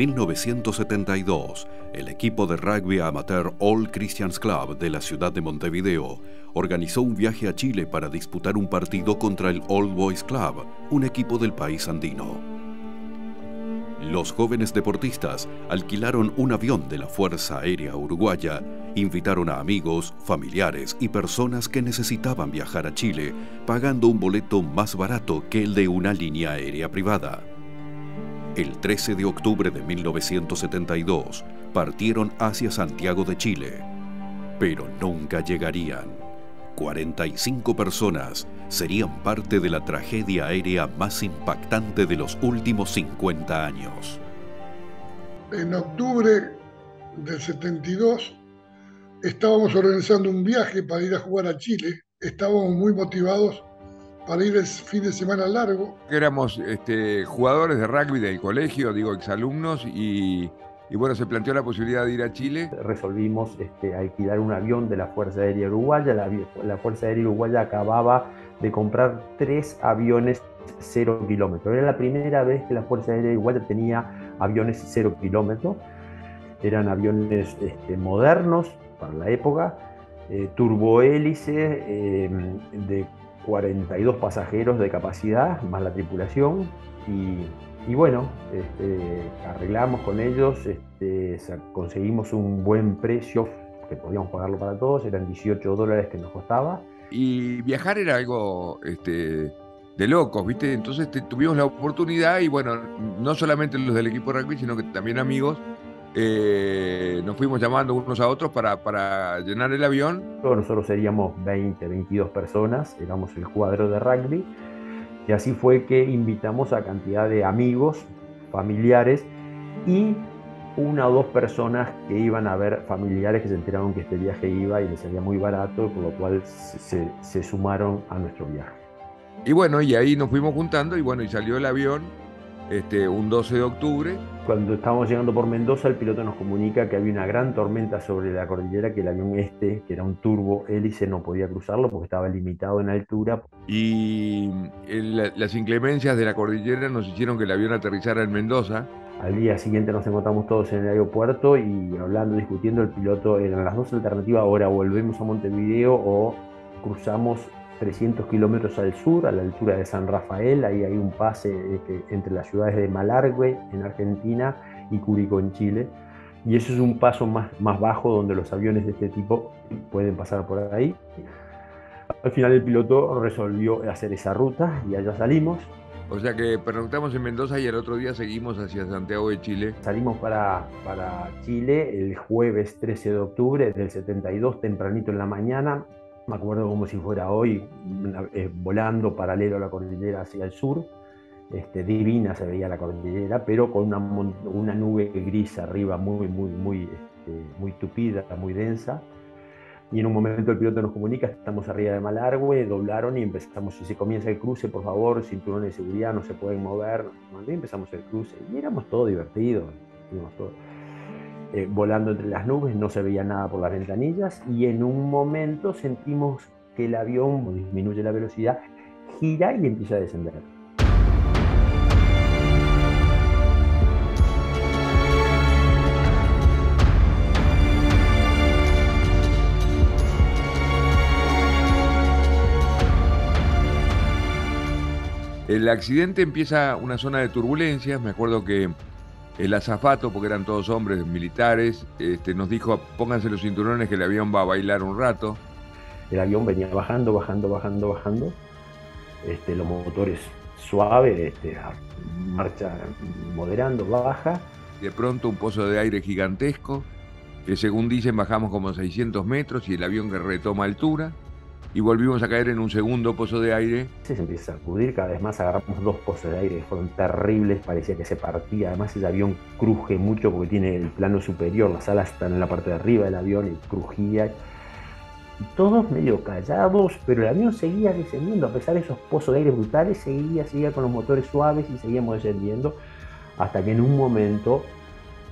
1972, el equipo de rugby amateur All Christians Club de la ciudad de Montevideo organizó un viaje a Chile para disputar un partido contra el All Boys Club, un equipo del país andino. Los jóvenes deportistas alquilaron un avión de la Fuerza Aérea Uruguaya, invitaron a amigos, familiares y personas que necesitaban viajar a Chile, pagando un boleto más barato que el de una línea aérea privada. El 13 de octubre de 1972 partieron hacia Santiago de Chile, pero nunca llegarían. 45 personas serían parte de la tragedia aérea más impactante de los últimos 50 años. En octubre del 72 estábamos organizando un viaje para ir a jugar a Chile. Estábamos muy motivados para ir el fin de semana largo. Éramos este, jugadores de rugby del colegio, digo, exalumnos, y, y bueno, se planteó la posibilidad de ir a Chile. Resolvimos este, alquilar un avión de la Fuerza Aérea Uruguaya. La, la, Fuerza Aérea Uruguaya acababa de comprar tres aviones cero kilómetros. Era la primera vez que la Fuerza Aérea Uruguaya tenía aviones cero kilómetros. Eran aviones este, modernos para la época, eh, turbohélice, eh, de 42 pasajeros de capacidad, más la tripulación. Y, bueno, este, arreglamos con ellos, este, conseguimos un buen precio, que podíamos pagarlo para todos, eran 18 dólares que nos costaba. Y viajar era algo este, de locos, ¿viste? Entonces tuvimos la oportunidad y bueno, no solamente los del equipo de rugby, sino que también amigos, eh, nos fuimos llamando unos a otros para, para, llenar el avión. Nosotros seríamos 20, 22 personas, éramos el cuadro de rugby, y así fue que invitamos a cantidad de amigos, familiares y una o dos personas que iban a ver familiares que se enteraron que este viaje iba y les salía muy barato, por lo cual se, se sumaron a nuestro viaje. Y bueno, y ahí nos fuimos juntando y bueno, y salió el avión este, un 12 de octubre. Cuando estábamos llegando por Mendoza, el piloto nos comunica que había una gran tormenta sobre la cordillera, que el avión este, que era un turbo hélice, no podía cruzarlo porque estaba limitado en altura. Y el, las inclemencias de la cordillera nos hicieron que el avión aterrizara en Mendoza. Al día siguiente nos encontramos todos en el aeropuerto y hablando, discutiendo, el piloto, eran las dos alternativas, ahora volvemos a Montevideo o cruzamos 300 kilómetros al sur, a la altura de San Rafael, ahí hay un pase este, entre las ciudades de Malargüe en Argentina y Curicó en Chile. Y eso es un paso más, más bajo donde los aviones de este tipo pueden pasar por ahí. Al final el piloto resolvió hacer esa ruta y allá salimos. O sea que preguntamos en Mendoza y el otro día seguimos hacia Santiago de Chile. Salimos para, para Chile el jueves 13 de octubre del 72, tempranito en la mañana me acuerdo como si fuera hoy, eh, volando paralelo a la cordillera hacia el sur. Este, divina se veía la cordillera, pero con una, una nube gris arriba muy, muy, muy, este, muy tupida, muy densa. Y en un momento el piloto nos comunica, estamos arriba de Malargüe, doblaron y empezamos, si se comienza el cruce, por favor, cinturones de seguridad, no se pueden mover. Y empezamos el cruce y éramos todos divertidos. Todo. Eh, volando entre las nubes, no se veía nada por las ventanillas y en un momento sentimos que el avión disminuye la velocidad, gira y empieza a descender. El accidente empieza una zona de turbulencias, me acuerdo que el azafato, porque eran todos hombres militares, este, nos dijo pónganse los cinturones que el avión va a bailar un rato. El avión venía bajando, bajando, bajando, bajando. Este, los motores suaves, este, marcha moderando, baja. De pronto un pozo de aire gigantesco, que según dicen bajamos como 600 metros y el avión que retoma altura. Y volvimos a caer en un segundo pozo de aire. Se empieza a sacudir, cada vez más agarramos dos pozos de aire fueron terribles, parecía que se partía. Además, el avión cruje mucho porque tiene el plano superior, las alas están en la parte de arriba del avión y crujía. Y todos medio callados, pero el avión seguía descendiendo, a pesar de esos pozos de aire brutales, seguía, seguía con los motores suaves y seguíamos descendiendo, hasta que en un momento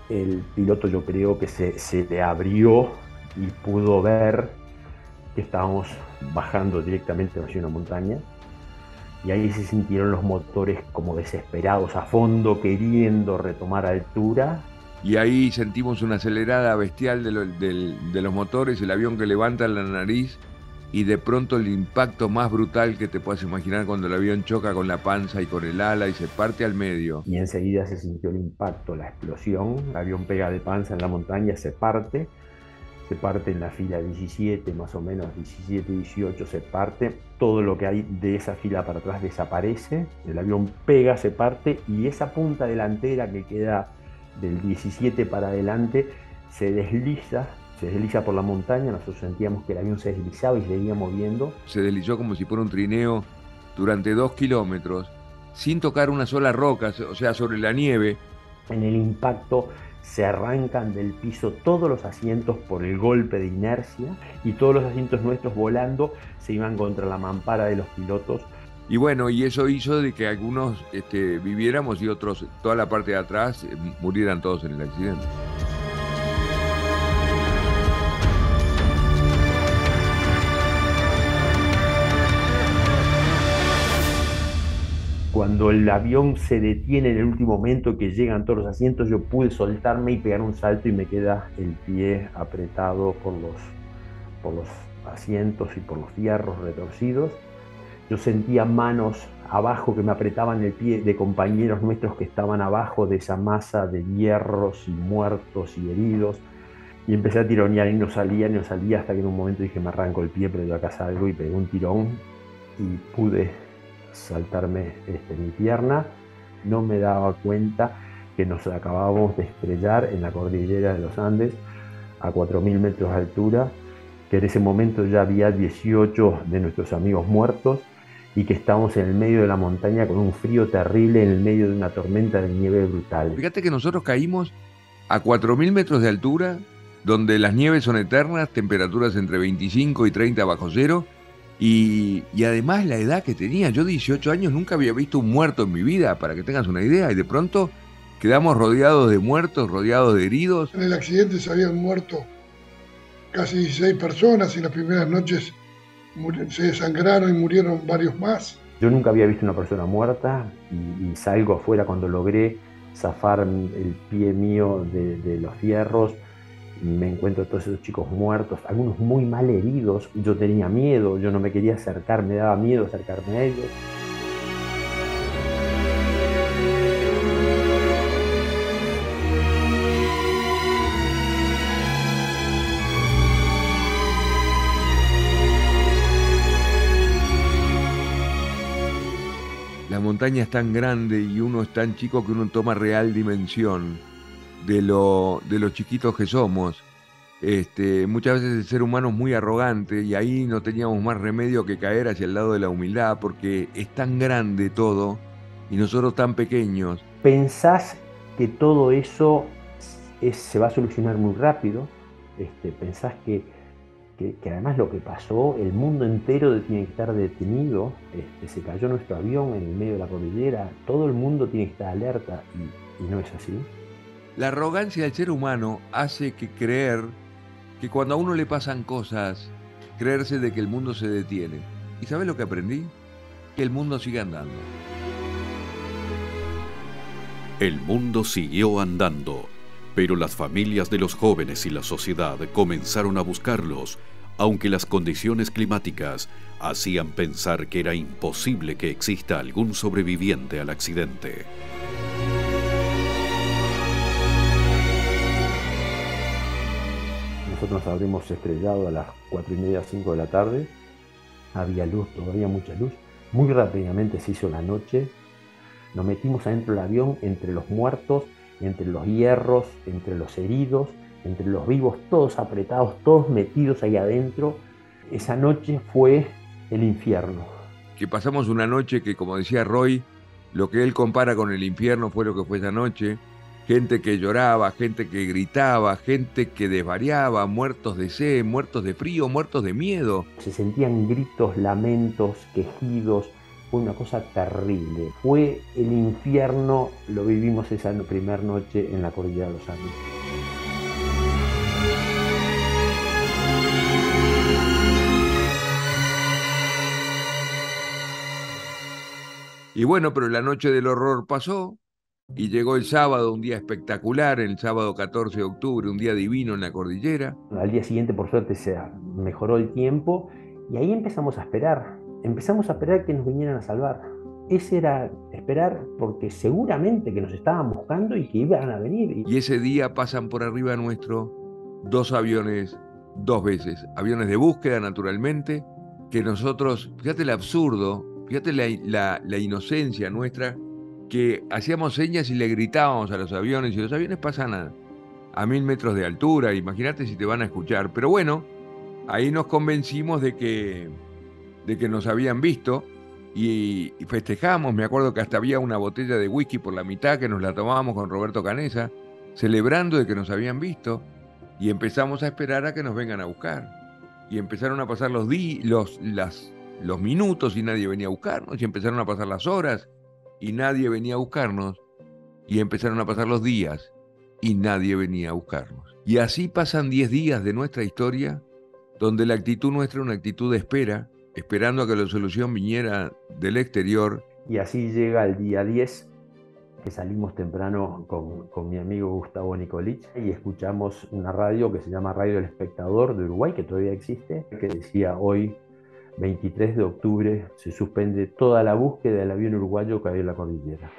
el piloto yo creo que se, se le abrió y pudo ver que estábamos bajando directamente hacia una montaña y ahí se sintieron los motores como desesperados a fondo queriendo retomar altura. Y ahí sentimos una acelerada bestial de, de los motores, el avión que levanta la nariz y de pronto el impacto más brutal que te puedas imaginar cuando el avión choca con la panza y con el ala y se parte al medio. Y enseguida se sintió el impacto, la explosión, el avión pega de panza en la montaña, se parte se parte en la fila 17, más o menos 17, 18 se parte, todo lo que hay de esa fila para atrás desaparece, el avión pega, se parte y esa punta delantera que queda del 17 para adelante se desliza, se desliza por la montaña, nosotros sentíamos que el avión se deslizaba y se seguía moviendo. Se deslizó como si fuera un trineo durante dos kilómetros, sin tocar una sola roca, o sea, sobre la nieve. En el impacto se arrancan del piso todos los asientos por el golpe de inercia y todos los asientos nuestros volando se iban contra la mampara de los pilotos. Y bueno, y eso hizo de que algunos este, viviéramos y otros, toda la parte de atrás, eh, murieran todos en el accidente. Cuando el avión se detiene en el último momento que llegan todos los asientos, yo pude soltarme y pegar un salto y me queda el pie apretado por los, por los asientos y por los fierros retorcidos. Yo sentía manos abajo que me apretaban el pie de compañeros nuestros que estaban abajo de esa masa de hierros y muertos y heridos. Y empecé a tironear y no salía, no salía, hasta que en un momento dije me arranco el pie, pero yo acá salgo y pegué un tirón y pude saltarme este, mi pierna, no me daba cuenta que nos acabábamos de estrellar en la cordillera de los Andes a 4.000 metros de altura, que en ese momento ya había 18 de nuestros amigos muertos y que estábamos en el medio de la montaña con un frío terrible en el medio de una tormenta de nieve brutal. Fíjate que nosotros caímos a 4.000 metros de altura, donde las nieves son eternas, temperaturas entre 25 y 30 bajo cero, y, además la edad que tenía, yo 18 años nunca había visto un muerto en mi vida, para que tengas una idea, y de pronto quedamos rodeados de muertos, rodeados de heridos. En el accidente se habían muerto casi 16 personas y las primeras noches se desangraron y murieron varios más. Yo nunca había visto una persona muerta y, salgo afuera cuando logré zafar el pie mío de los fierros me encuentro todos esos chicos muertos, algunos muy mal heridos. Yo tenía miedo, yo no me quería acercar, me daba miedo acercarme a ellos. La montaña es tan grande y uno es tan chico que uno toma real dimensión de lo, de los chiquitos que somos. Este, muchas veces el ser humano es muy arrogante y ahí no teníamos más remedio que caer hacia el lado de la humildad porque es tan grande todo y nosotros tan pequeños. ¿Pensás que todo eso se va a solucionar muy rápido? Este, ¿Pensás que, que, además lo que pasó, el mundo entero tiene que estar detenido? Este, se cayó nuestro avión en el medio de la cordillera, todo el mundo tiene que estar alerta y no es así. La arrogancia del ser humano hace que creer que cuando a uno le pasan cosas, creerse de que el mundo se detiene. ¿Y sabes lo que aprendí? Que el mundo sigue andando. El mundo siguió andando, pero las familias de los jóvenes y la sociedad comenzaron a buscarlos, aunque las condiciones climáticas hacían pensar que era imposible que exista algún sobreviviente al accidente. Nosotros nos habremos estrellado a las 4 y media, 5 de la tarde. Había luz, todavía mucha luz. Muy rápidamente se hizo la noche. Nos metimos adentro del avión entre los muertos, entre los hierros, entre los heridos, entre los vivos, todos apretados, todos metidos ahí adentro. esa noche fue el infierno. Que pasamos una noche que, como decía Roy, lo que él compara con el infierno fue lo que fue esa noche. Gente que lloraba, gente que gritaba, gente que desvariaba, muertos de sed, muertos de frío, muertos de miedo. Se sentían gritos, lamentos, quejidos. Fue una cosa terrible. Fue el infierno, lo vivimos esa primera noche en la cordillera de los Andes. Y bueno, pero la noche del horror pasó y llegó el sábado, un día espectacular, el sábado 14 de octubre, un día divino en la cordillera. Al día siguiente, por suerte, se mejoró el tiempo y ahí empezamos a esperar. Empezamos a esperar que nos vinieran a salvar. Ese era esperar porque seguramente que nos estaban buscando y que iban a venir. Y ese día pasan por arriba nuestro dos aviones dos veces. Aviones de búsqueda, naturalmente, que nosotros, fíjate el absurdo, Fíjate la, inocencia nuestra, que hacíamos señas y le gritábamos a los aviones, y los aviones pasan a, mil metros de altura, imagínate si te van a escuchar. Pero bueno, ahí nos convencimos de que, de que nos habían visto y, festejamos. Me acuerdo que hasta había una botella de whisky por la mitad que nos la tomábamos con Roberto Canesa, celebrando de que nos habían visto y empezamos a esperar a que nos vengan a buscar. Y empezaron a pasar los, los las los minutos y nadie venía a buscarnos, y empezaron a pasar las horas y nadie venía a buscarnos, y empezaron a pasar los días y nadie venía a buscarnos. Y así pasan 10 días de nuestra historia, donde la actitud nuestra es una actitud de espera, esperando a que la solución viniera del exterior. Y así llega el día 10, que salimos temprano con, con, mi amigo Gustavo Nicolich y escuchamos una radio que se llama Radio El Espectador de Uruguay, que todavía existe, que decía hoy 23 de octubre se suspende toda la búsqueda del avión uruguayo que había en la cordillera.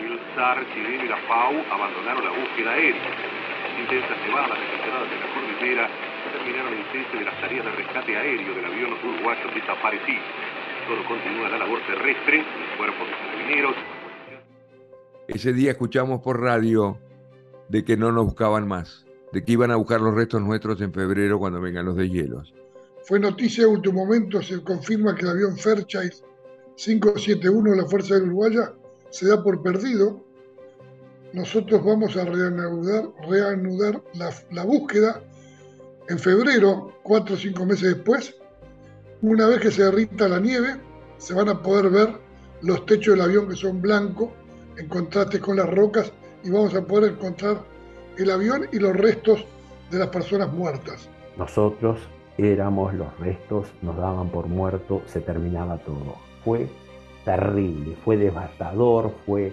El SAR chileno y la FAU abandonaron la búsqueda aérea. Intensas nevadas desesperadas en la cordillera terminaron el cese de las tareas de rescate aéreo del avión uruguayo desaparecido. Solo continúa la labor terrestre, los cuerpos de carabineros. Ese día escuchamos por radio de que no nos buscaban más, de que iban a buscar los restos nuestros en febrero cuando vengan los deshielos. Fue noticia de último momento, se confirma que el avión Fairchild 571 de la Fuerza Aérea Uruguaya se da por perdido. Nosotros vamos a reanudar, la, la búsqueda en febrero, cuatro o cinco meses después. Una vez que se derrita la nieve, se van a poder ver los techos del avión que son blancos en contraste con las rocas y vamos a poder encontrar el avión y los restos de las personas muertas. Nosotros éramos los restos, nos daban por muerto, se terminaba todo. Fue terrible, fue devastador, fue,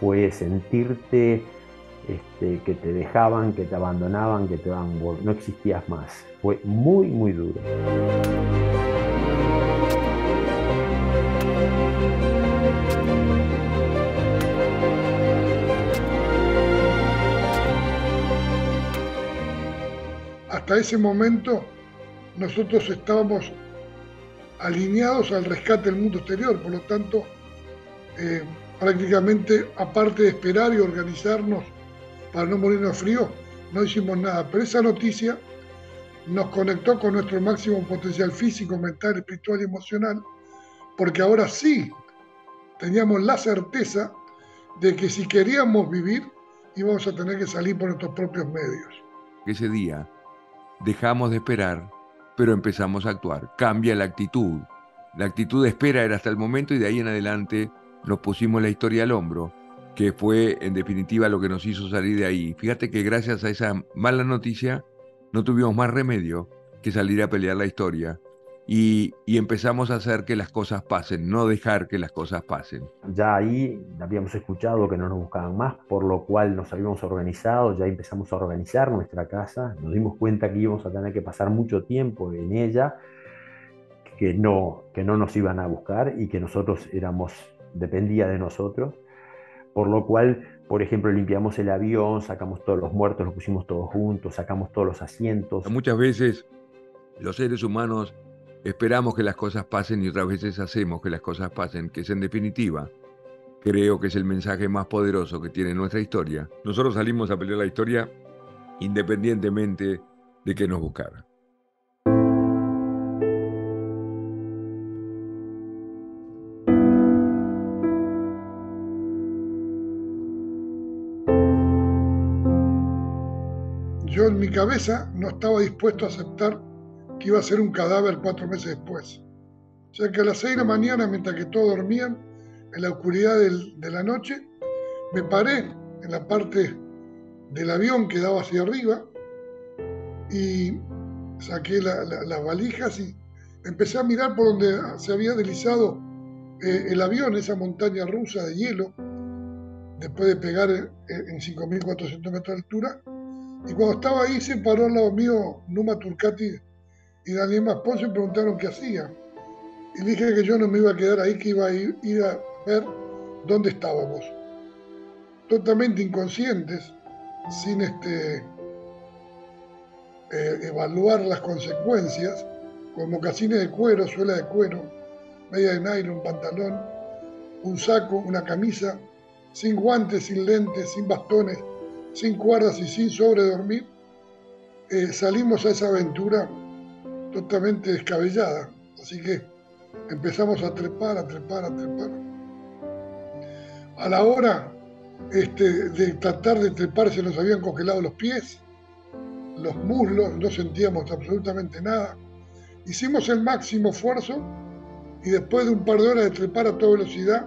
fue sentirte este, que te dejaban, que te abandonaban, que te daban, no existías más. Fue muy, muy duro. Hasta ese momento nosotros estábamos alineados al rescate del mundo exterior, por lo tanto, eh, prácticamente, aparte de esperar y organizarnos para no morirnos frío, no hicimos nada. Pero esa noticia nos conectó con nuestro máximo potencial físico, mental, espiritual y emocional, porque ahora sí teníamos la certeza de que si queríamos vivir, íbamos a tener que salir por nuestros propios medios. Ese día dejamos de esperar pero empezamos a actuar. Cambia la actitud. La actitud de espera era hasta el momento y de ahí en adelante nos pusimos la historia al hombro, que fue en definitiva lo que nos hizo salir de ahí. Fíjate que gracias a esa mala noticia no tuvimos más remedio que salir a pelear la historia y, empezamos a hacer que las cosas pasen, no dejar que las cosas pasen. Ya ahí habíamos escuchado que no nos buscaban más, por lo cual nos habíamos organizado, ya empezamos a organizar nuestra casa, nos dimos cuenta que íbamos a tener que pasar mucho tiempo en ella, que no, que no nos iban a buscar y que nosotros éramos, dependía de nosotros, por lo cual, por ejemplo, limpiamos el avión, sacamos todos los muertos, los pusimos todos juntos, sacamos todos los asientos. Muchas veces los seres humanos esperamos que las cosas pasen y otras veces hacemos que las cosas pasen, que es en definitiva, creo que es el mensaje más poderoso que tiene nuestra historia. Nosotros salimos a pelear la historia independientemente de que nos buscaran. Yo en mi cabeza no estaba dispuesto a aceptar que iba a ser un cadáver cuatro meses después. O sea que a las seis de la mañana, mientras que todos dormían, en la oscuridad de la noche, me paré en la parte del avión que daba hacia arriba y saqué las valijas y empecé a mirar por donde se había deslizado eh, el avión, esa montaña rusa de hielo, después de pegar en, en 5.400 metros de altura. Y cuando estaba ahí se paró al lado mío Numa Turcati y Daniel Maspón se preguntaron qué hacía. Y dije que yo no me iba a quedar ahí, que iba a ir, a ver dónde estábamos. Totalmente inconscientes, sin este, eh, evaluar las consecuencias, con mocasines de cuero, suela de cuero, media de nylon, pantalón, un saco, una camisa, sin guantes, sin lentes, sin bastones, sin cuerdas y sin sobredormir, eh, salimos a esa aventura totalmente descabellada. Así que empezamos a trepar, a trepar, a trepar. A la hora este, de tratar de trepar se nos habían congelado los pies, los muslos, no sentíamos absolutamente nada. Hicimos el máximo esfuerzo y después de un par de horas de trepar a toda velocidad,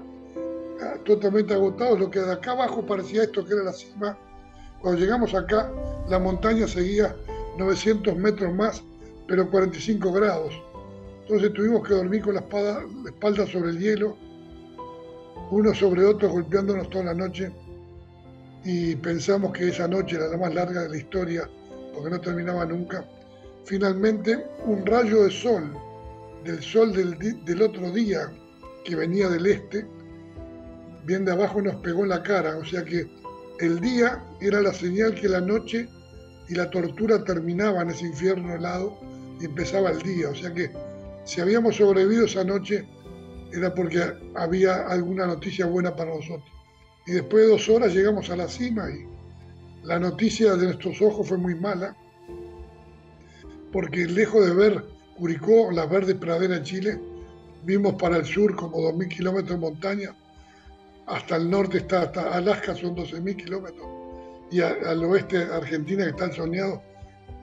ah, totalmente agotados, lo que de acá abajo parecía esto que era la cima, cuando llegamos acá, la montaña seguía 900 metros más pero 45 grados. Entonces tuvimos que dormir con la, espalda sobre el hielo, uno sobre otro golpeándonos toda la noche y pensamos que esa noche era la más larga de la historia porque no terminaba nunca. Finalmente, un rayo de sol, del sol del, otro día que venía del este, bien de abajo nos pegó en la cara, o sea que el día era la señal que la noche y la tortura terminaban ese infierno helado y empezaba el día. O sea que si habíamos sobrevivido esa noche era porque había alguna noticia buena para nosotros. Y después de dos horas llegamos a la cima y la noticia de nuestros ojos fue muy mala, porque lejos de ver Curicó, la verde pradera en Chile, vimos para el sur como 2.000 kilómetros de montaña, hasta el norte está, hasta Alaska son 12.000 kilómetros, y al oeste Argentina que está el soñado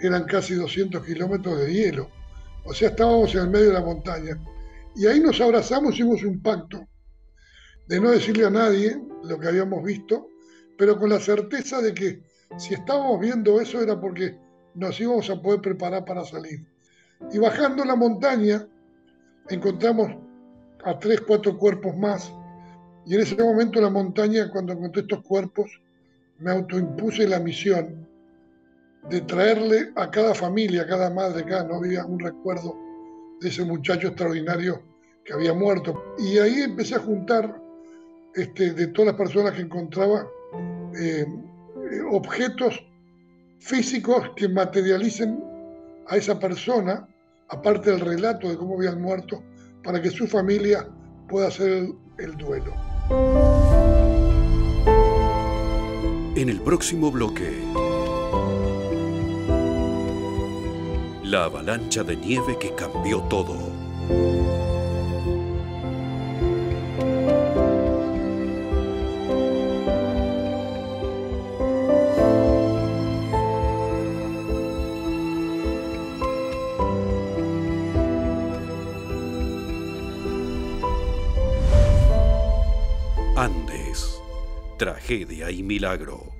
eran casi 200 kilómetros de hielo. O sea, estábamos en el medio de la montaña. Y ahí nos abrazamos, hicimos un pacto de no decirle a nadie lo que habíamos visto, pero con la certeza de que si estábamos viendo eso era porque nos íbamos a poder preparar para salir. Y bajando la montaña, encontramos a tres, cuatro cuerpos más. Y en ese momento la montaña, cuando encontré estos cuerpos, me autoimpuse la misión de traerle a cada familia, a cada madre, cada novia un recuerdo de ese muchacho extraordinario que había muerto. Y ahí empecé a juntar este, de todas las personas que encontraba eh, objetos físicos que materialicen a esa persona, aparte del relato de cómo habían muerto, para que su familia pueda hacer el duelo. En el próximo bloque. La avalancha de nieve que cambió todo. Andes, tragedia y milagro.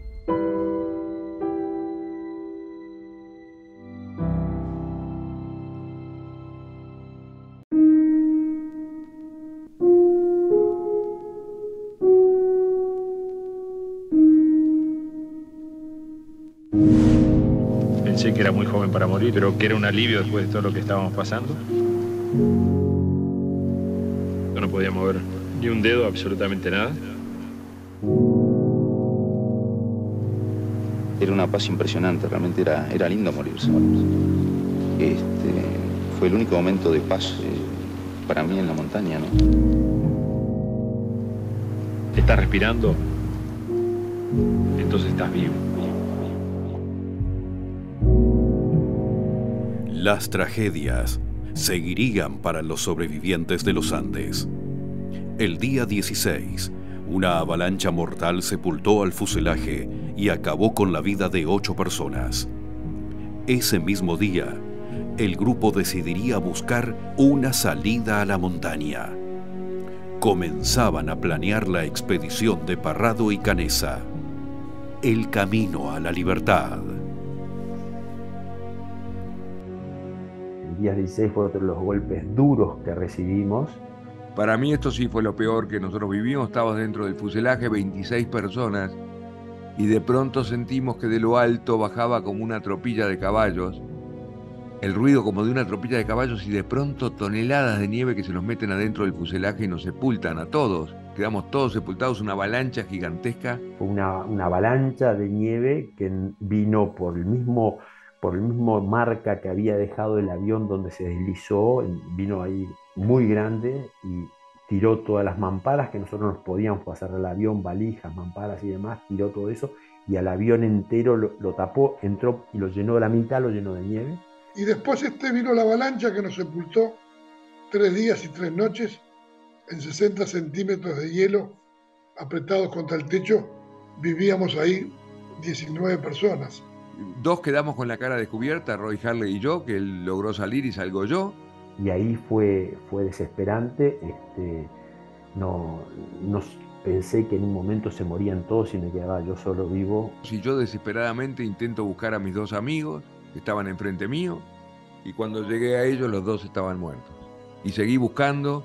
Que era muy joven para morir, pero que era un alivio después de todo lo que estábamos pasando. Yo no podía mover ni un dedo, absolutamente nada. Era una paz impresionante, realmente era, era lindo morirse. Este, fue el único momento de paz eh, para mí en la montaña, ¿no? Estás respirando, entonces estás vivo. Las tragedias seguirían para los sobrevivientes de los Andes. El día 16, una avalancha mortal sepultó al fuselaje y acabó con la vida de ocho personas. Ese mismo día, el grupo decidiría buscar una salida a la montaña. Comenzaban a planear la expedición de Parrado y Canesa. El camino a la libertad. Día 16 fue otro de los golpes duros que recibimos. Para mí esto sí fue lo peor que nosotros vivimos. Estábamos dentro del fuselaje, 26 personas, y de pronto sentimos que de lo alto bajaba como una tropilla de caballos el ruido como de una tropilla de caballos y de pronto toneladas de nieve que se nos meten adentro del fuselaje y nos sepultan a todos. Quedamos todos sepultados, una avalancha gigantesca. Una, una avalancha de nieve que vino por el mismo por el mismo marca que había dejado el avión donde se deslizó, vino ahí muy grande y tiró todas las mamparas que nosotros nos podíamos pasar al avión, valijas, mamparas y demás, tiró todo eso y al avión entero lo, lo tapó, entró y lo llenó de la mitad, lo llenó de nieve y después este vino la avalancha que nos sepultó tres días y tres noches en 60 centímetros de hielo apretados contra el techo. Vivíamos ahí 19 personas. Dos quedamos con la cara descubierta, Roy Harley y yo, que él logró salir y salgo yo. Y ahí fue, fue desesperante. Este, no, no pensé que en un momento se morían todos y me quedaba yo solo vivo. Si yo desesperadamente intento buscar a mis dos amigos, estaban enfrente mío y cuando llegué a ellos los dos estaban muertos. Y seguí buscando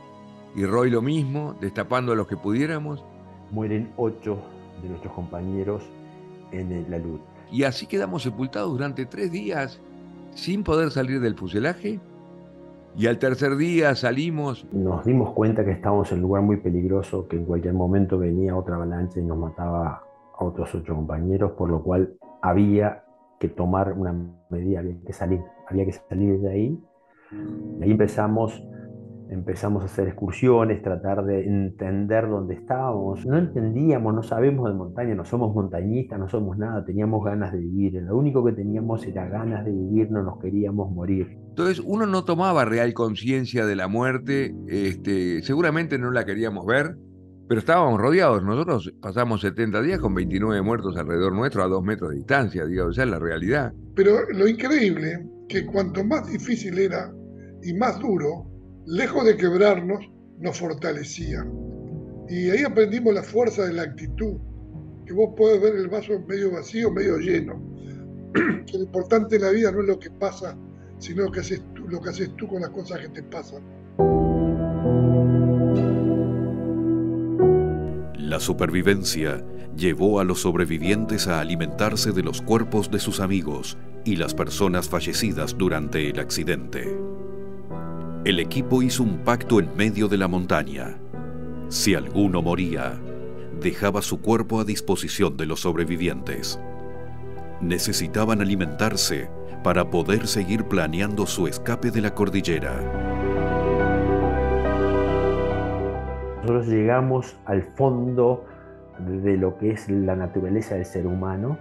y Roy lo mismo, destapando a los que pudiéramos. Mueren ocho de nuestros compañeros en la luz. Y así quedamos sepultados durante tres días sin poder salir del fuselaje. Y al tercer día salimos. Nos dimos cuenta que estábamos en un lugar muy peligroso, que en cualquier momento venía otra avalancha y nos mataba a otros ocho compañeros, por lo cual había que tomar una medida, había que salir, había que salir de ahí. Y ahí empezamos, empezamos a hacer excursiones, tratar de entender dónde estábamos. No entendíamos, no sabemos de montaña, no somos montañistas, no somos nada, teníamos ganas de vivir. Lo único que teníamos era ganas de vivir, no nos queríamos morir. Entonces uno no tomaba real conciencia de la muerte, este, seguramente no la queríamos ver, pero estábamos rodeados. Nosotros pasamos 70 días con 29 muertos alrededor nuestro a dos metros de distancia, digo, esa es la realidad. Pero lo increíble, que cuanto más difícil era y más duro, lejos de quebrarnos, nos fortalecía. Y ahí aprendimos la fuerza de la actitud, que vos podés ver el vaso medio vacío, medio lleno. que lo importante en la vida no es lo que pasa, sino lo que haces tú, lo que haces tú con las cosas que te pasan. La supervivencia llevó a los sobrevivientes a alimentarse de los cuerpos de sus amigos y las personas fallecidas durante el accidente. El equipo hizo un pacto en medio de la montaña. Si alguno moría, dejaba su cuerpo a disposición de los sobrevivientes. Necesitaban alimentarse para poder seguir planeando su escape de la cordillera. Nosotros llegamos al fondo de lo que es la naturaleza del ser humano.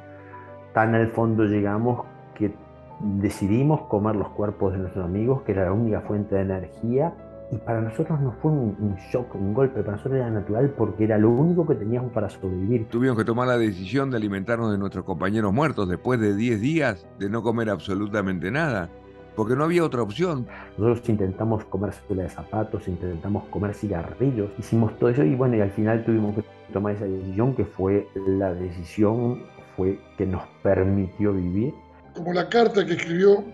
Tan al fondo llegamos que decidimos comer los cuerpos de nuestros amigos, que era la única fuente de energía. Y para nosotros no fue un, shock, un golpe, para nosotros era natural porque era lo único que teníamos para sobrevivir. Tuvimos que tomar la decisión de alimentarnos de nuestros compañeros muertos después de 10 días de no comer absolutamente nada porque no había otra opción. Nosotros intentamos comer suela de zapatos, intentamos comer cigarrillos, hicimos todo eso y bueno, y al final tuvimos que tomar esa decisión que fue la decisión fue que nos permitió vivir. Como la carta que escribió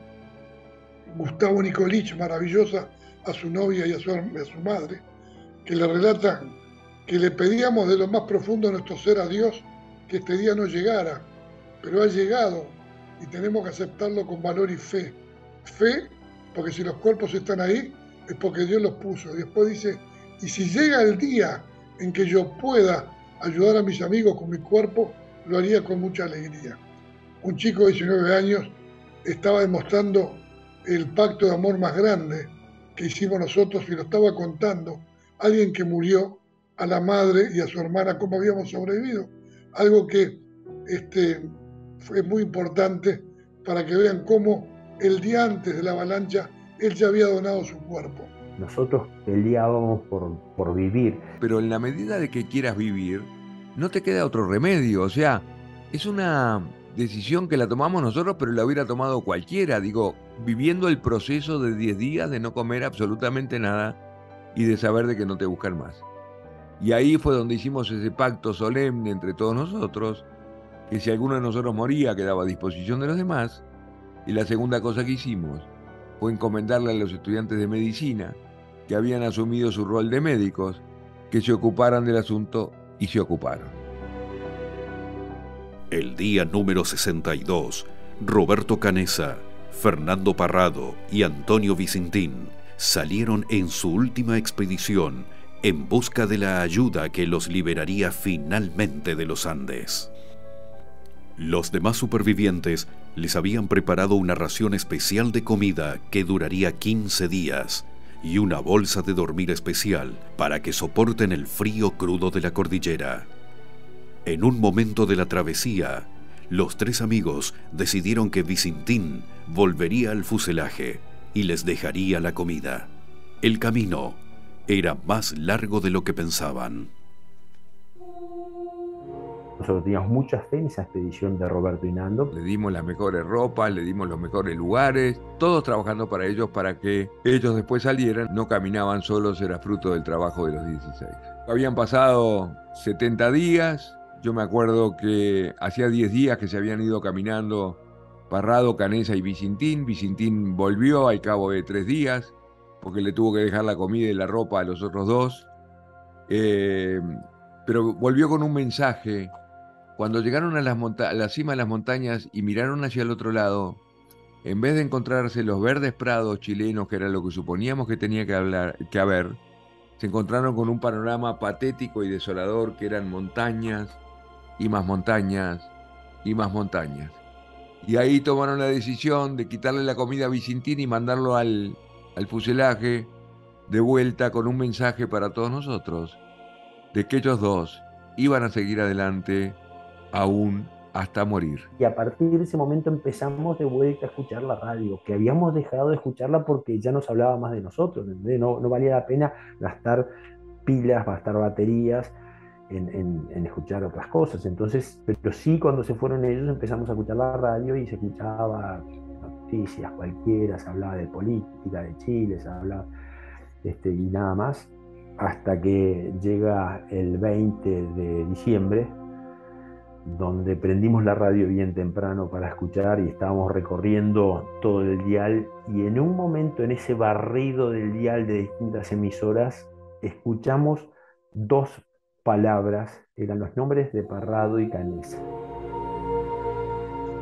Gustavo Nicolich, maravillosa, a su novia y a su, madre, que le relata que le pedíamos de lo más profundo de nuestro ser a Dios que este día no llegara, pero ha llegado y tenemos que aceptarlo con valor y fe fe, porque si los cuerpos están ahí, es porque Dios los puso. Después dice, y si llega el día en que yo pueda ayudar a mis amigos con mi cuerpo, lo haría con mucha alegría. Un chico de 19 años estaba demostrando el pacto de amor más grande que hicimos nosotros y lo estaba contando. Alguien que murió a la madre y a su hermana, cómo habíamos sobrevivido. Algo que este, fue muy importante para que vean cómo el día antes de la avalancha, él ya había donado su cuerpo. Nosotros peleábamos por, por vivir. Pero en la medida de que quieras vivir, no te queda otro remedio. O sea, es una decisión que la tomamos nosotros, pero la hubiera tomado cualquiera. Digo, viviendo el proceso de 10 días de no comer absolutamente nada y de saber de que no te buscan más. Y ahí fue donde hicimos ese pacto solemne entre todos nosotros, que si alguno de nosotros moría quedaba a disposición de los demás. Y la segunda cosa que hicimos fue encomendarle a los estudiantes de medicina, que habían asumido su rol de médicos, que se ocuparan del asunto y se ocuparon. El día número 62, Roberto Canesa, Fernando Parrado y Antonio Vicentín salieron en su última expedición en busca de la ayuda que los liberaría finalmente de los Andes. Los demás supervivientes les habían preparado una ración especial de comida que duraría 15 días y una bolsa de dormir especial para que soporten el frío crudo de la cordillera. En un momento de la travesía, los tres amigos decidieron que Vicentín volvería al fuselaje y les dejaría la comida. El camino era más largo de lo que pensaban. Nosotros teníamos mucha fe en esa expedición de Roberto y Nando. Le dimos las mejores ropas, le dimos los mejores lugares, todos trabajando para ellos para que ellos después salieran. No caminaban solos, era fruto del trabajo de los 16. Habían pasado 70 días, yo me acuerdo que hacía 10 días que se habían ido caminando Parrado, Canesa y Vicintín. Vicintín volvió al cabo de tres días porque le tuvo que dejar la comida y la ropa a los otros dos. Eh, pero volvió con un mensaje. Cuando llegaron a, las a la cima de las montañas y miraron hacia el otro lado, en vez de encontrarse los verdes prados chilenos, que era lo que suponíamos que tenía que, haber, se encontraron con un panorama patético y desolador que eran montañas, y más montañas y más montañas. Y ahí tomaron la decisión de quitarle la comida a Vicentín y mandarlo al, al fuselaje de vuelta con un mensaje para todos nosotros, de que ellos dos iban a seguir adelante aún hasta morir. Y a partir de ese momento empezamos de vuelta a escuchar la radio, que habíamos dejado de escucharla porque ya nos hablaba más de nosotros, no, no valía la pena gastar pilas, gastar baterías, en, escuchar otras cosas. Entonces, pero sí cuando se fueron ellos empezamos a escuchar la radio y se escuchaba noticias cualquiera, se hablaba de política de Chile, se hablaba este, y nada más, hasta que llega el 20 de diciembre, donde prendimos la radio bien temprano para escuchar y estábamos recorriendo todo el dial y en un momento en ese barrido del dial de distintas emisoras escuchamos dos palabras eran los nombres de Parrado y Canesa.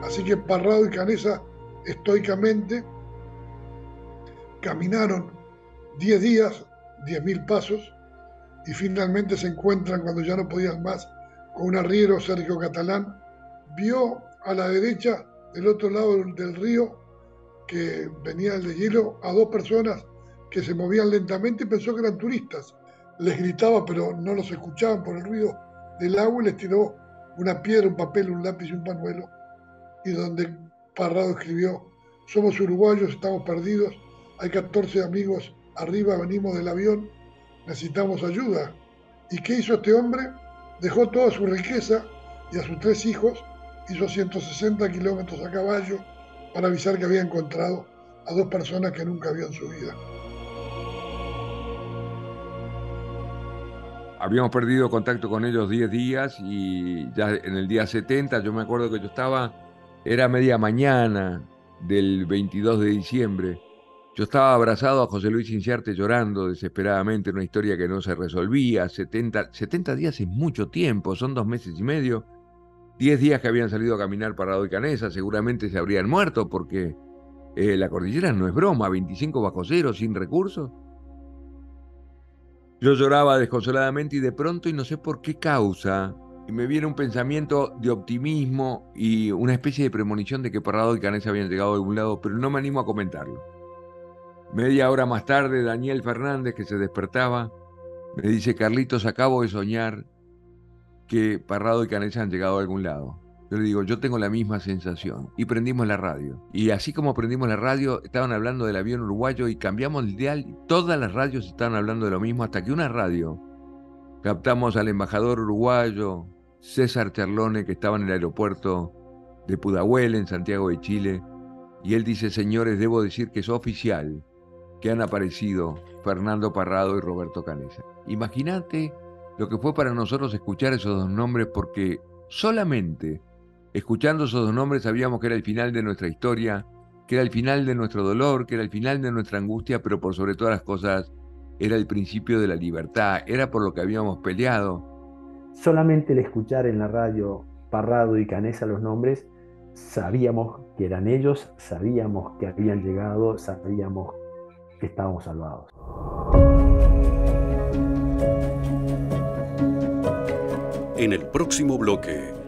Así que Parrado y Canesa estoicamente caminaron 10 días, 10.000 pasos, y finalmente se encuentran cuando ya no podían más con un arriero, Sergio Catalán, vio a la derecha, del otro lado del río, que venía el de hielo, a dos personas que se movían lentamente y pensó que eran turistas les gritaba, pero no los escuchaban por el ruido del agua y les tiró una piedra, un papel, un lápiz y un panuelo. Y donde Parrado escribió, somos uruguayos, estamos perdidos, hay 14 amigos arriba, venimos del avión, necesitamos ayuda. ¿Y qué hizo este hombre? Dejó toda su riqueza y a sus tres hijos, hizo 160 kilómetros a caballo para avisar que había encontrado a dos personas que nunca habían subido. Habíamos perdido contacto con ellos 10 días y ya en el día 70 yo me acuerdo que yo estaba, era media mañana del 22 de diciembre. Yo estaba abrazado a José Luis Inciarte llorando desesperadamente, una historia que no se resolvía. 70, 70 días es mucho tiempo, son dos meses y medio. 10 días que habían salido a caminar para Hoy Canesa, seguramente se habrían muerto porque eh, la cordillera no es broma, 25 bajo cero, sin recursos. Yo lloraba desconsoladamente y de pronto, y no sé por qué causa, me viene un pensamiento de optimismo y una especie de premonición de que Parrado y Canesa habían llegado a algún lado, pero no me animo a comentarlo. Media hora más tarde, Daniel Fernández, que se despertaba, me dice, Carlitos, acabo de soñar que Parrado y Canesa han llegado a algún lado. Yo le digo, yo tengo la misma sensación. Y prendimos la radio. Y así como prendimos la radio, estaban hablando del avión uruguayo y cambiamos el dial. Todas las radios estaban hablando de lo mismo hasta que una radio captamos al embajador uruguayo, César Charlone, que estaba en el aeropuerto de Pudahuel, en Santiago de Chile, y él dice, señores, debo decir que es oficial que han aparecido Fernando Parrado y Roberto Canesa. Imagínate lo que fue para nosotros escuchar esos dos nombres porque solamente escuchando esos dos nombres sabíamos que era el final de nuestra historia, que era el final de nuestro dolor, que era el final de nuestra angustia, pero por sobre todas las cosas era el principio de la libertad, era por lo que habíamos peleado. Solamente el escuchar en la radio Parrado y Canesa los nombres, sabíamos que eran ellos, sabíamos que habían llegado, sabíamos que estábamos salvados. En el próximo bloque.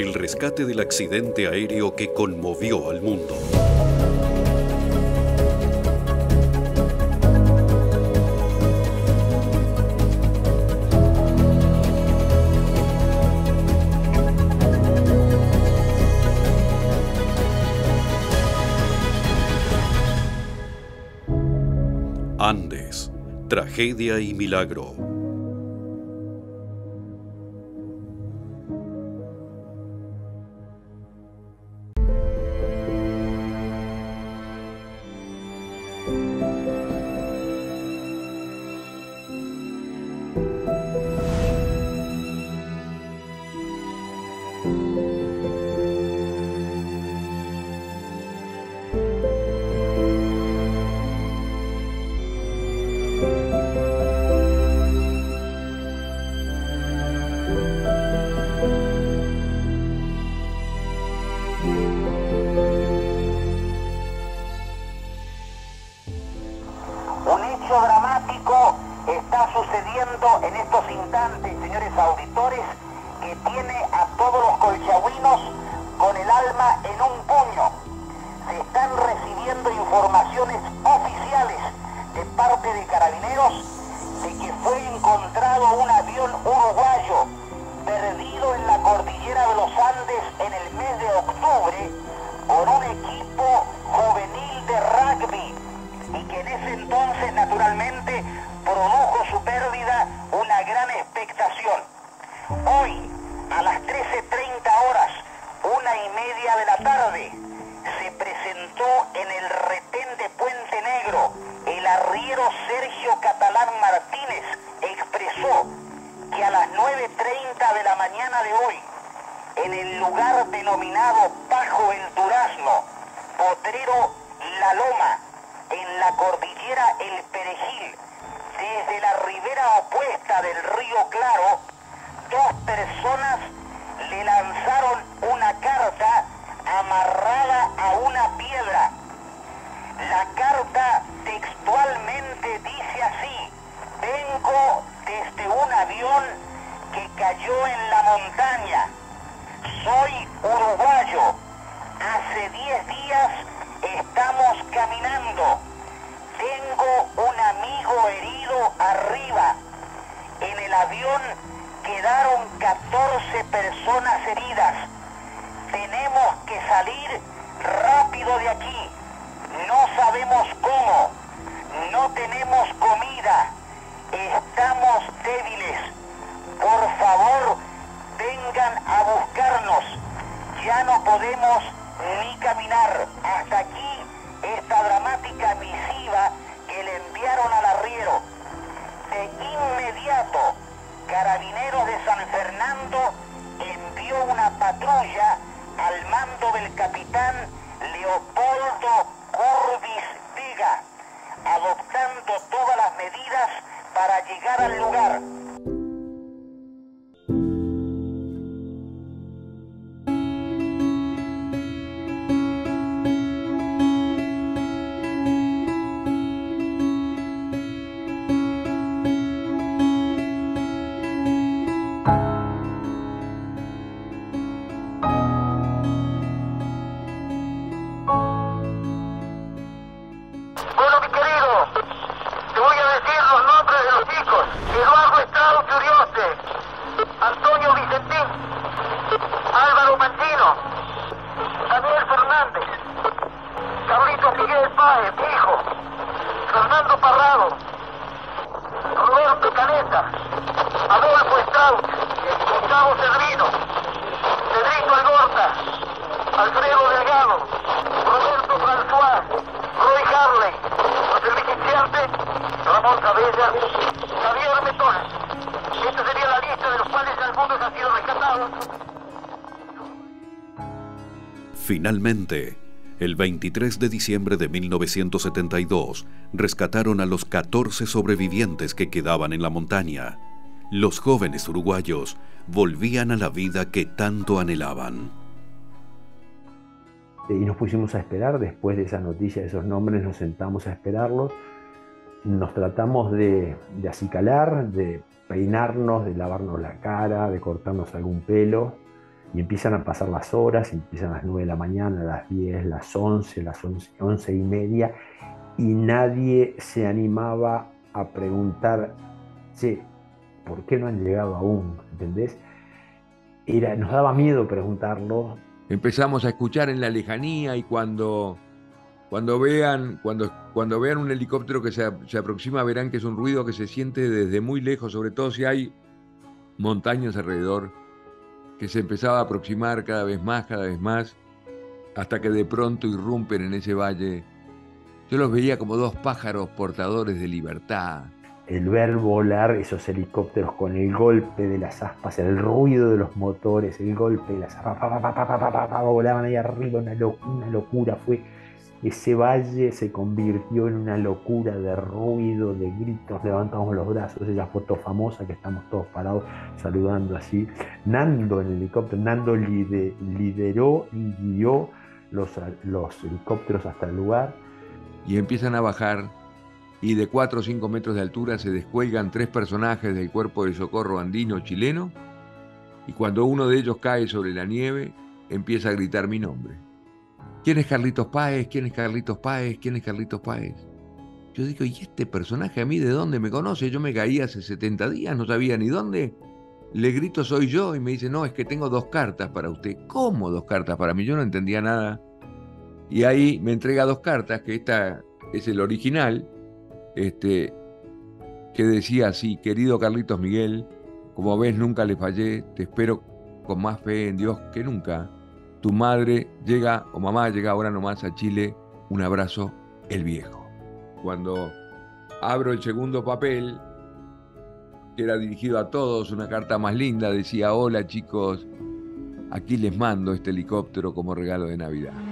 El rescate del accidente aéreo que conmovió al mundo. Andes, tragedia y milagro. Recibiendo sabemos cómo. No tenemos comida. Estamos débiles. Por favor, vengan a buscarnos. Ya no podemos ni caminar. Hasta aquí esta dramática misiva que le enviaron al arriero. De inmediato, Carabineros de San Fernando envió una patrulla al mando del capitán Leopoldo Viga, todas las medidas para llegar al lugar. Finalmente, el 23 de diciembre de 1972, rescataron a los 14 sobrevivientes que quedaban en la montaña. Los jóvenes uruguayos volvían a la vida que tanto anhelaban. Y nos pusimos a esperar, después de esa noticia, de esos nombres, nos sentamos a esperarlos. Nos tratamos de, de acicalar, de peinarnos, de lavarnos la cara, de cortarnos algún pelo y empiezan a pasar las horas, empiezan a las 9 de la mañana, a las 10, las 11, las 11, 11 y media, y nadie se animaba a preguntar, che, ¿por qué no han llegado aún? ¿Entendés? Era, nos daba miedo preguntarlo. Empezamos a escuchar en la lejanía y cuando, cuando, vean, cuando, cuando vean un helicóptero que se, se aproxima verán que es un ruido que se siente desde muy lejos, sobre todo si hay montañas alrededor que se empezaba a aproximar cada vez más, cada vez más, hasta que de pronto irrumpen en ese valle. Yo los veía como dos pájaros portadores de libertad. El ver volar esos helicópteros con el golpe de las aspas, el ruido de los motores, el golpe de las aspas, volaban ahí arriba, una, una locura fue ese valle se convirtió en una locura de ruido, de gritos, levantamos los brazos, esa foto famosa que estamos todos parados saludando así. Nando en el helicóptero, Nando lideró y guió los, los helicópteros hasta el lugar. Y empiezan a bajar y de 4 o 5 metros de altura se descuelgan tres personajes del cuerpo de socorro andino chileno y cuando uno de ellos cae sobre la nieve empieza a gritar mi nombre. ¿Quién es Carlitos Páez? ¿Quién es Carlitos Páez? ¿Quién es Carlitos Páez? Yo digo, ¿y este personaje a mí de dónde me conoce? Yo me caí hace 70 días, no sabía ni dónde. Le grito, soy yo, y me dice, no, es que tengo dos cartas para usted. ¿Cómo dos cartas para mí? Yo no entendía nada. Y ahí me entrega dos cartas, que esta es el original, este, que decía así, querido Carlitos Miguel, como ves nunca le fallé, te espero con más fe en Dios que nunca tu madre llega o mamá llega ahora nomás a Chile, un abrazo, el viejo. Cuando abro el segundo papel, que era dirigido a todos, una carta más linda, decía, hola chicos, aquí les mando este helicóptero como regalo de Navidad.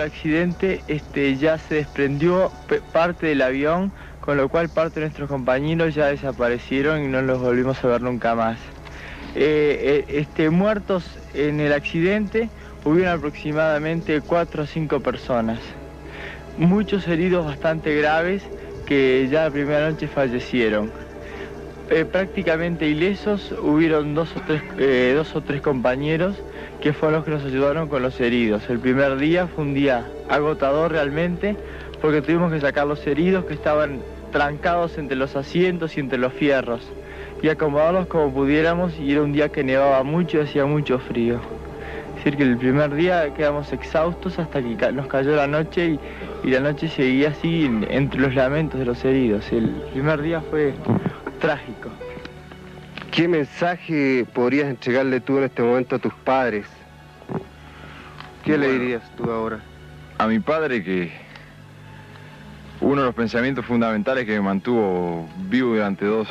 Accidente este, ya se desprendió parte del avión, con lo cual parte de nuestros compañeros ya desaparecieron y no los volvimos a ver nunca más. Eh, eh, este, muertos en el accidente hubieron aproximadamente 4 o 5 personas. Muchos heridos bastante graves que ya la primera noche fallecieron. Eh, prácticamente ilesos hubieron dos o tres, dos o tres compañeros que fueron los que nos ayudaron con los heridos. El primer día fue un día agotador realmente, porque tuvimos que sacar los heridos que estaban trancados entre los asientos y entre los fierros, y acomodarlos como pudiéramos, y era un día que nevaba mucho y hacía mucho frío. Es decir, que el primer día quedamos exhaustos hasta que nos cayó la noche y, la noche seguía así entre los lamentos de los heridos. El primer día fue trágico. ¿Qué mensaje podrías entregarle tú en este momento a tus padres? ¿Qué le dirías tú ahora? A mi padre que uno de los pensamientos fundamentales que me mantuvo vivo durante dos,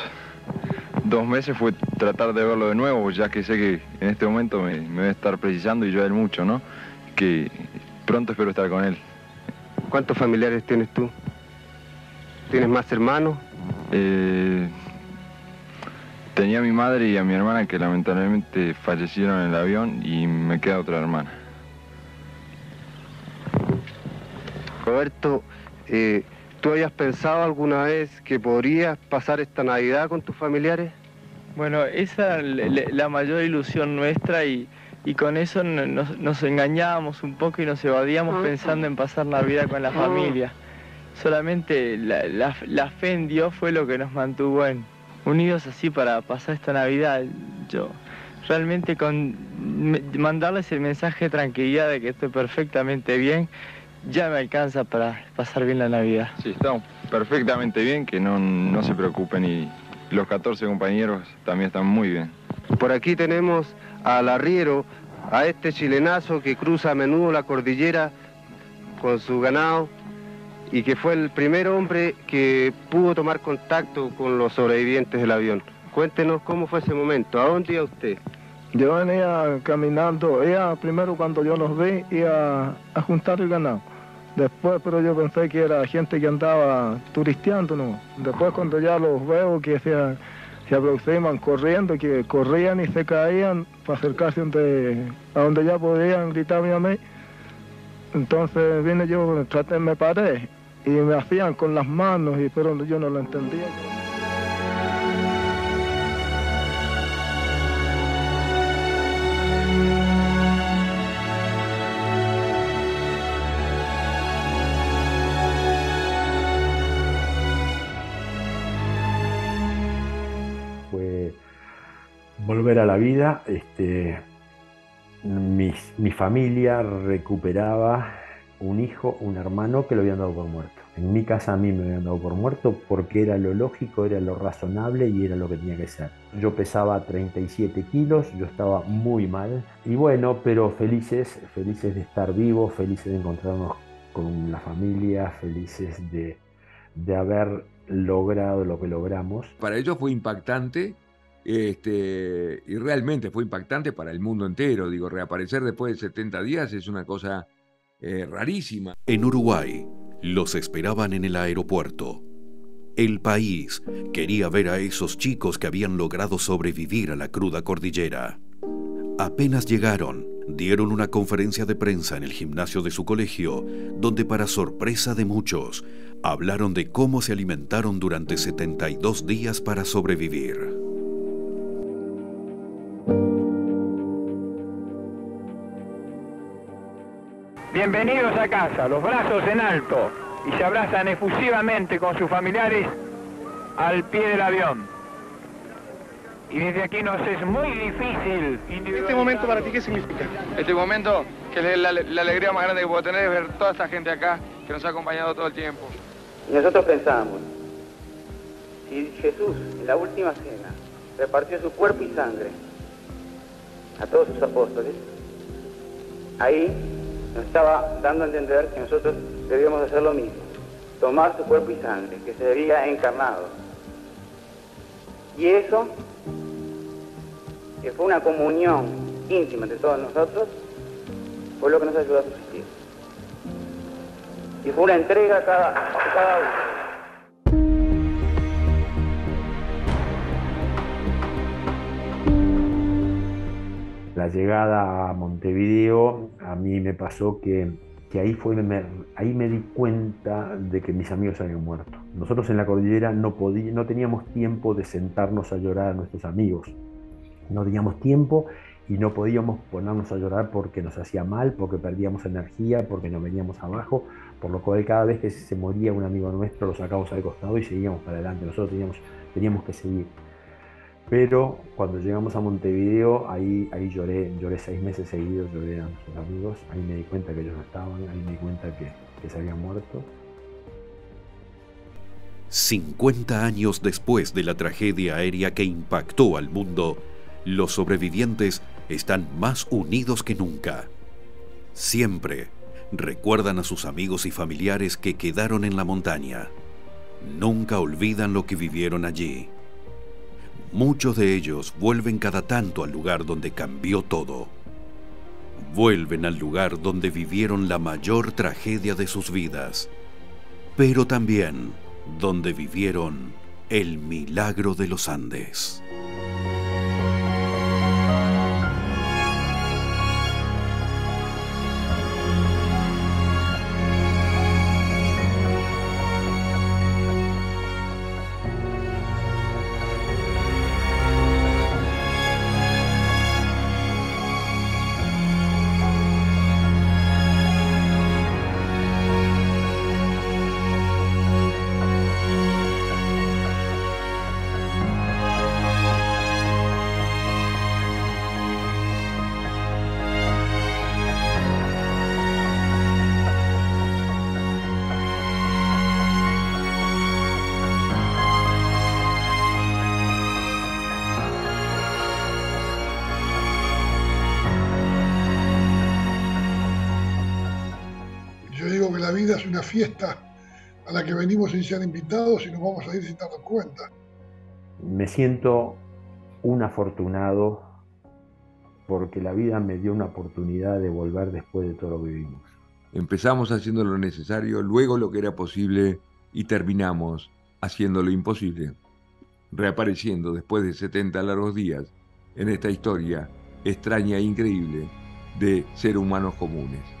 dos meses fue tratar de verlo de nuevo, ya que sé que en este momento me, me debe estar precisando y yo a él mucho, ¿no? Que pronto espero estar con él. ¿Cuántos familiares tienes tú? ¿Tienes más hermanos? Eh, Tenía a mi madre y a mi hermana que lamentablemente fallecieron en el avión y me queda otra hermana. Roberto, eh, ¿tú habías pensado alguna vez que podrías pasar esta Navidad con tus familiares? Bueno, esa es la, mayor ilusión nuestra y y con eso nos, engañábamos un poco y nos evadíamos pensando en pasar la vida con la familia. Solamente la, fe en Dios fue lo que nos mantuvo unidos así para pasar esta Navidad. Yo realmente con mandarles el mensaje de tranquilidad de que estoy perfectamente bien, ya me alcanza para pasar bien la Navidad. Sí, estamos perfectamente bien, que no, no se preocupen y los 14 compañeros también están muy bien. Por aquí tenemos al arriero, a este chilenazo que cruza a menudo la cordillera con su ganado y que fue el primer hombre que pudo tomar contacto con los sobrevivientes del avión. Cuéntenos cómo fue ese momento, ¿a dónde iba usted? Yo venía caminando, ella primero cuando yo los vi iba a juntar el ganado. Después, pero yo pensé que era gente que andaba turisteando, ¿no? Después cuando ya los veo que se, se aproximan corriendo, que corrían y se caían para acercarse a donde ya podían gritarme a mí. Entonces vine yo, traté, me paré y me hacían con las manos, y pero yo no lo entendía. volver a la vida, este, mi, familia recuperaba un hijo, un hermano que lo habían dado por muerto. En mi casa a mí me habían dado por muerto porque era lo lógico, era lo razonable y era lo que tenía que ser. Yo pesaba 37 kilos, yo estaba muy mal y bueno, pero felices, felices de estar vivos, felices de encontrarnos con la familia, felices de, de haber logrado lo que logramos. Para ellos fue impactante este, y realmente fue impactante para el mundo entero. Digo, reaparecer después de 70 días es una cosa eh, rarísima. En Uruguay, los esperaban en el aeropuerto. El país quería ver a esos chicos que habían logrado sobrevivir a la cruda cordillera. Apenas llegaron, dieron una conferencia de prensa en el gimnasio de su colegio, donde para sorpresa de muchos, hablaron de cómo se alimentaron durante 72 días para sobrevivir. Bienvenidos a casa, los brazos en alto, y se abrazan efusivamente con sus familiares al pie del avión. Y desde aquí nos es muy difícil. ¿Este momento para ti qué significa? Este momento, que es la, alegría más grande que puedo tener, es ver toda esta gente acá que nos ha acompañado todo el tiempo. Nosotros pensamos, si Jesús en la última cena repartió su cuerpo y sangre a todos sus apóstoles, ahí nos estaba dando a entender que nosotros debíamos hacer lo mismo, tomar su cuerpo y sangre, que se debía encarnado. Y eso, que fue una comunión íntima de todos nosotros, fue lo que nos ayudó a subsistir. Y fue una entrega cada, a cada uno. la llegada a Montevideo, a mí me pasó que, ahí, fue, me, ahí me di cuenta de que mis amigos habían muerto. Nosotros en la cordillera no, no teníamos tiempo de sentarnos a llorar a nuestros amigos. No teníamos tiempo y no podíamos ponernos a llorar porque nos hacía mal, porque perdíamos energía, porque nos veníamos abajo, por lo cual cada vez que se moría un amigo nuestro lo sacamos al costado y seguíamos para adelante. Nosotros teníamos, teníamos que seguir. Pero cuando llegamos a Montevideo, ahí, ahí lloré, lloré seis meses seguidos, lloré a nuestros amigos, ahí me di cuenta que ellos no estaban, ahí me di cuenta que, que se habían muerto. 50 años después de la tragedia aérea que impactó al mundo, los sobrevivientes están más unidos que nunca. Siempre recuerdan a sus amigos y familiares que quedaron en la montaña. Nunca olvidan lo que vivieron allí. Muchos de ellos vuelven cada tanto al lugar donde cambió todo. Vuelven al lugar donde vivieron la mayor tragedia de sus vidas, pero también donde vivieron el milagro de los Andes. Vida es una fiesta a la que venimos sin ser invitados y nos vamos a ir sin darnos cuenta. Me siento un afortunado porque la vida me dio una oportunidad de volver después de todo lo que vivimos. Empezamos haciendo lo necesario, luego lo que era posible y terminamos haciendo lo imposible, reapareciendo después de 70 largos días en esta historia extraña e increíble de ser humanos comunes.